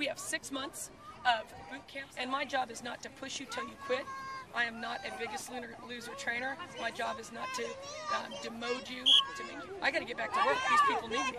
We have six months of boot camp, and my job is not to push you till you quit. I am not a biggest loser trainer. My job is not to um, demote you, to make you. I got to get back to work. These people need me.